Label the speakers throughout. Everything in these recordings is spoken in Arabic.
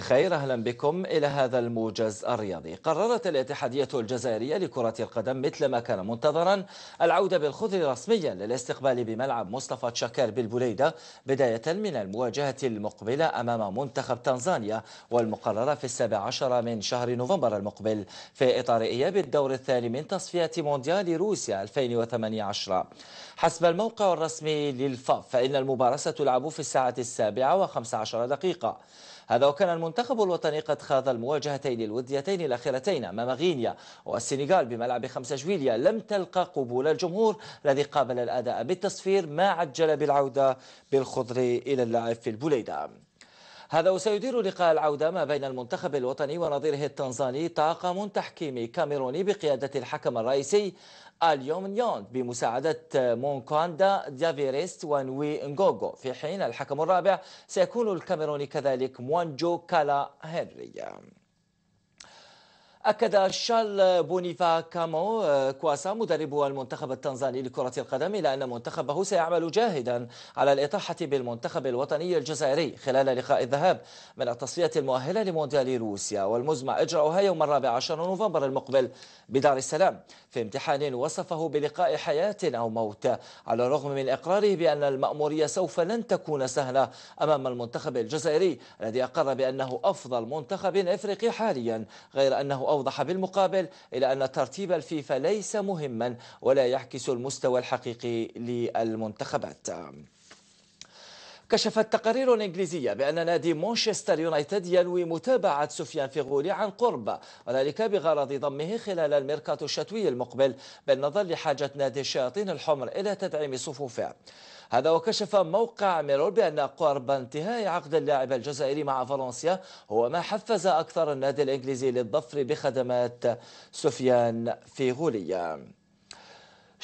Speaker 1: خير أهلا بكم إلى هذا الموجز الرياضي. قررت الاتحادية الجزائرية لكرة القدم مثل ما كان منتظرا العودة بالخضر رسميا للاستقبال بملعب مصطفى تشاكر بالبوليدة بداية من المواجهة المقبلة أمام منتخب تنزانيا والمقررة في السابع عشر من شهر نوفمبر المقبل في إطار إياب الدور الثاني من تصفية مونديال روسيا 2018 حسب الموقع الرسمي للفاف فإن المباراة ستلعب في الساعة السابعة وخمس عشر دقيقة. هذا وكان المنتخب الوطني قد خاض المواجهتين الوديتين الأخيرتين أمام غينيا والسنغال بملعب خمسة جويلية. لم تلقى قبول الجمهور الذي قابل الأداء بالتصفير ما عجل بالعودة بالخضر إلى اللعب في البليدة هذا وسيدير لقاء العودة ما بين المنتخب الوطني ونظيره التنزاني طاقم تحكيمي كاميروني بقيادة الحكم الرئيسي آليوم نيون بمساعدة مونكواندا ديافيريست ونوي نغوغو. في حين الحكم الرابع سيكون الكاميروني كذلك موانجو كالا هنري أكد شارل بونيفاس مكواسا آه، كواسا مدرب المنتخب التنزاني لكرة القدم إلى أن منتخبه سيعمل جاهدا على الإطاحة بالمنتخب الوطني الجزائري خلال لقاء الذهاب من التصفية المؤهلة لمونديال روسيا. والمزمع إجراؤها يوم الرابع عشر نوفمبر المقبل بدار السلام في امتحان وصفه بلقاء حياة أو موت. على الرغم من إقراره بأن المأمورية سوف لن تكون سهلة أمام المنتخب الجزائري الذي أقر بأنه أفضل منتخب إفريقي حاليا غير أنه أوضح بالمقابل إلى أن ترتيب الفيفا ليس مهما ولا يعكس المستوى الحقيقي للمنتخبات. كشفت تقارير إنجليزية بأن نادي مانشستر يونايتد ينوي متابعة سفيان فيغولي عن قرب وذلك بغرض ضمه خلال الميركاتو الشتوي المقبل بالنظر لحاجة نادي الشياطين الحمر إلى تدعيم صفوفه. هذا وكشف موقع ميرور بأن قرب انتهاء عقد اللاعب الجزائري مع فالنسيا هو ما حفز أكثر النادي الإنجليزي للظفر بخدمات سفيان فيغولي.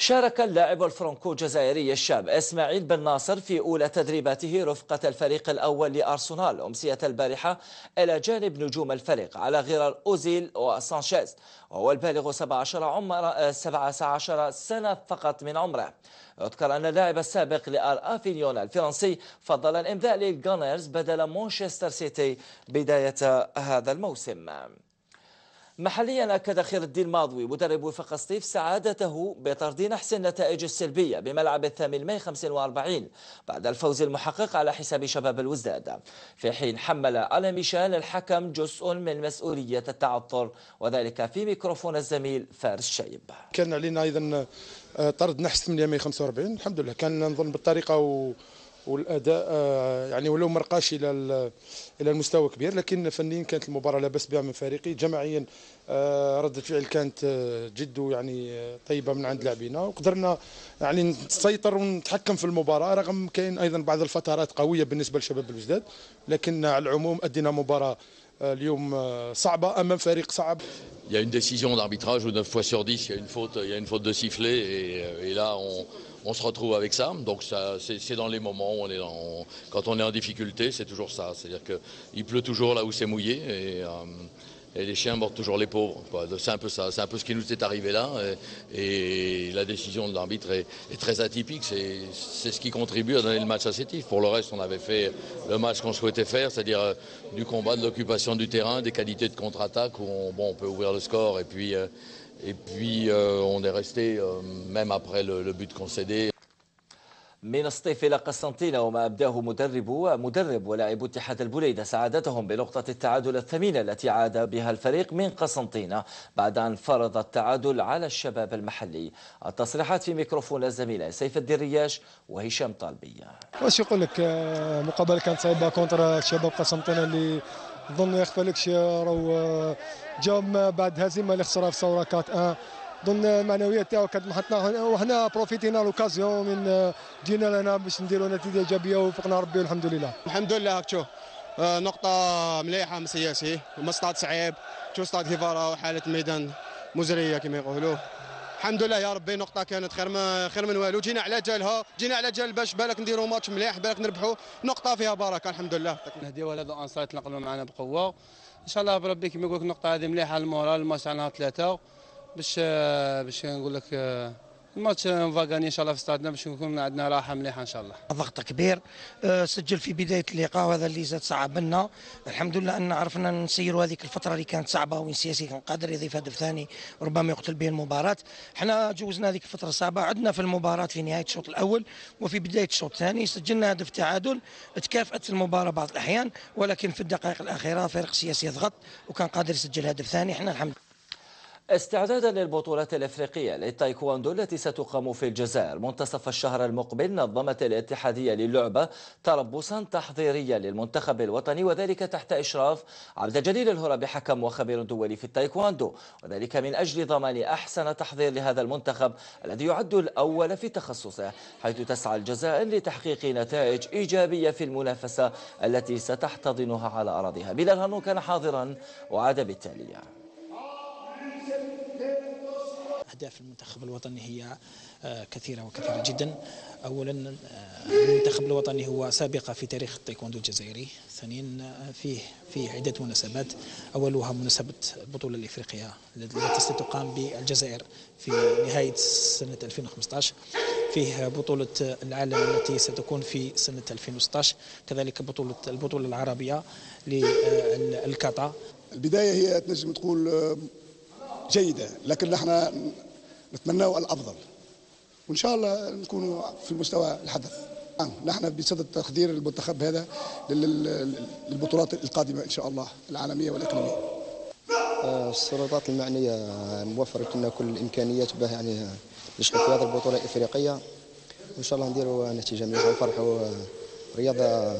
Speaker 1: شارك اللاعب الفرنكو جزائري الشاب إسماعيل بن ناصر في أولى تدريباته رفقة الفريق الأول لأرسنال أمسية البارحة إلى جانب نجوم الفريق على غرار أوزيل وسانشيز وهو البالغ 17 عمر 17 سنة فقط من عمره. يذكر أن اللاعب السابق لآر أفينيون الفرنسي فضل الإمضاء لل Gunners بدل مانشستر سيتي بداية هذا الموسم. محليا أكد خير الدين ماضوي مدرب وفاق سطيف سعادته بطرد نحس النتائج السلبية بملعب الثامن ماي 45 بعد الفوز المحقق على حساب شباب بلوزداد. في حين حمل على ميشيل الحكم جزء من مسؤولية التعثر وذلك في ميكروفون الزميل فارس شيب
Speaker 2: كان علينا أيضا آه، طرد نحس 8 ماي 45 الحمد لله كان نظن بالطريقة و والأداء آه، يعني ولو مرقاش إلى إلى المستوى كبير لكن فنيا كانت المباراة لا بأس بها من فريقي. جماعيا آه، ردة فعل كانت آه، جد يعني طيبة من عند لاعبينا. وقدرنا يعني نسيطر ونتحكم في المباراة رغم كاين أيضا بعض الفترات قوية بالنسبة لشباب بلوزداد. لكن على العموم أدينا مباراة اليوم صعبة أمام فريق صعب.
Speaker 3: Il y a une décision d'arbitrage où 9 fois sur 10, il y a une faute, il y a une faute de sifflet et, et là on, on se retrouve avec ça. Donc c'est dans les moments où on est dans, quand on est en difficulté, c'est toujours ça. C'est-à-dire qu'il pleut toujours là où c'est mouillé et, euh, les chiens mordent toujours les pauvres. C'est un peu ça. C'est un peu ce qui nous est arrivé là. Et, la décision de l'arbitre est, très atypique. C'est ce qui contribue à donner le match assez tif. Pour le reste, on avait fait le match qu'on souhaitait faire, c'est-à-dire euh, du combat, de l'occupation du terrain, des qualités de contre-attaque où on peut ouvrir le score et puis. Euh, et puis euh, on est resté euh, même après le, le but concédé.
Speaker 1: من الصيف إلى قسنطينة وما أبداه مدرب مدرب ولاعب اتحاد البليدة سعادتهم بنقطة التعادل الثمينة التي عاد بها الفريق من قسنطينة بعد أن فرض التعادل على الشباب المحلي. التصريحات في ميكروفون الزميلة سيف الدرياش وهشام طالبية.
Speaker 4: واش يقول لك مقابلة كانت صعيبة contre شباب قسنطينة اللي ما يخفى لكش راهو جاو بعد هزيمة اللي خسرها في ثورة 4 ظن المعنويات تاعو كانت محطمة وهنا profit ينا l'occasion منين جينا لهنا باش نديروا نتيجة إيجابية ووفقنا ربي والحمد لله.
Speaker 5: الحمد لله هاك تشوف آه، نقطة مليحة من سياسي ومصطاد صعيب تشوف ستاد كيفارا وحالة الميدان مزرية كما يقولوا. الحمد لله يا ربي نقطة كانت خير من خير من والو. جينا على جالها جينا على جال باش بالك نديروا ماتش مليح بالك نربحوا نقطة فيها بركة الحمد لله.
Speaker 6: نهديو هذا الانصار يتنقلوا معنا بقوة. إن شاء الله بربي كما يقول لك النقطة هذه مليحة المورال الماتش عنها ثلاثة. باش باش نقول لك الماتش فاغاني إن شاء الله في استادنا باش نكون عندنا راحة مليحة إن شاء الله.
Speaker 7: ضغط كبير. آه، سجل في بداية اللقاء وهذا اللي زاد صعب لنا. الحمد لله أن عرفنا نسيروا هذيك الفترة اللي كانت صعبة وين سياسي كان قادر يضيف هدف ثاني ربما يقتل به المباراة. إحنا جوزنا هذيك الفترة الصعبه عدنا في المباراة في نهاية الشوط الأول وفي بداية الشوط الثاني. سجلنا هدف تعادل تكافأت المباراة بعض الأحيان ولكن في الدقائق الأخيرة فريق سياسي يضغط وكان قادر يسجل هدف ثاني. إحنا الحمد
Speaker 1: استعدادا للبطولة الإفريقية للتايكواندو التي ستقام في الجزائر. منتصف الشهر المقبل نظمت الاتحادية للعبة تربصا تحضيريا للمنتخب الوطني وذلك تحت إشراف عبد الجليل الهربي حكم وخبير دولي في التايكواندو. وذلك من أجل ضمان أحسن تحضير لهذا المنتخب الذي يعد الأول في تخصصه حيث تسعى الجزائر لتحقيق نتائج إيجابية في المنافسة التي ستحتضنها على أراضيها. بلال هنو كان حاضرا وعاد بالتالي.
Speaker 8: أهداف المنتخب الوطني هي آه، كثيرة وكثيرة جدا. أولا آه، المنتخب الوطني هو سابقة في تاريخ التايكوندو الجزائري. ثانيا آه، فيه فيه عدة مناسبات. أولها مناسبة البطولة الإفريقية التي ستقام بالجزائر في نهاية سنة 2015 فيه بطولة العالم التي ستكون في سنة 2016 كذلك بطولة البطولة العربية للكاتا.
Speaker 9: البداية هي تنجم تقول جيدة لكن نحن نتمنى الأفضل. وإن شاء الله نكونوا في مستوى الحدث. نعم نحن بصدد تخدير المنتخب هذا للبطولات القادمة إن شاء الله العالمية والإقليمية.
Speaker 10: آه، السلطات المعنية موفرة لنا كل الإمكانيات باه يعني نشارك في هذه البطولة الإفريقية. وإن شاء الله نديروا نتيجة مليحة ونفرحوا رياضة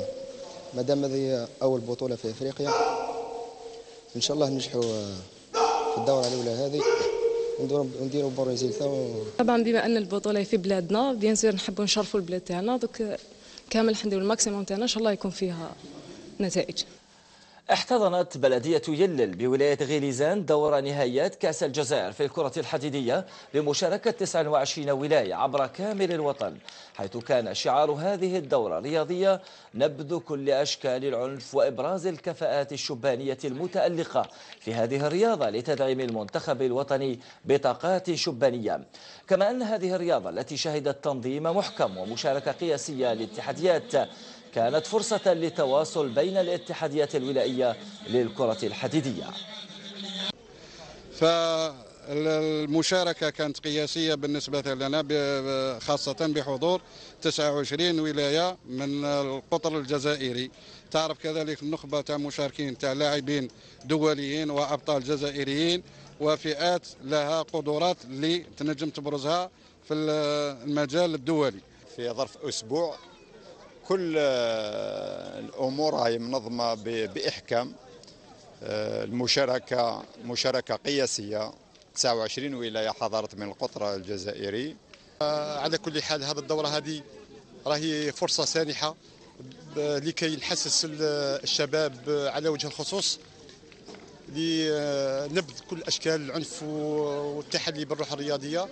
Speaker 10: ما دام هذه أول بطولة في إفريقيا إن شاء الله ننجحوا في الدورة الأولى هذه. ونديروا bon résultat
Speaker 11: طبعا بما أن البطولة في بلادنا bien sûr نحبوا نشرفوا البلاد تاعنا. دوك كامل حنديروا ال maximum تاعنا إن شاء الله يكون فيها نتائج.
Speaker 1: احتضنت بلدية يلل بولاية غيليزان دور نهائيات كأس الجزائر في الكرة الحديدية بمشاركة 29 ولاية عبر كامل الوطن حيث كان شعار هذه الدورة الرياضية نبذ كل أشكال العنف وإبراز الكفاءات الشبانية المتألقة في هذه الرياضة لتدعيم المنتخب الوطني بطاقات شبانية. كما أن هذه الرياضة التي شهدت تنظيم محكم ومشاركة قياسية لاتحاديات كانت فرصة لتواصل بين الاتحاديات الولائية للكرة الحديدية.
Speaker 12: فالمشاركة كانت قياسية بالنسبة لنا خاصة بحضور 29 ولاية من القطر الجزائري. تعرف كذلك النخبة تاع مشاركين تاع لاعبين دوليين وأبطال جزائريين وفئات لها قدرات اللي تنجم تبرزها في المجال الدولي.
Speaker 13: في ظرف أسبوع كل آه، الأمور هي منظمة بإحكام آه، المشاركة مشاركة قياسية. 29 ولاية حضرت من القطر الجزائري.
Speaker 14: آه، على كل حال هذه الدورة هذه راهي فرصة سانحة لكي نحسس الشباب على وجه الخصوص لنبذ كل أشكال العنف والتحلي بالروح الرياضية.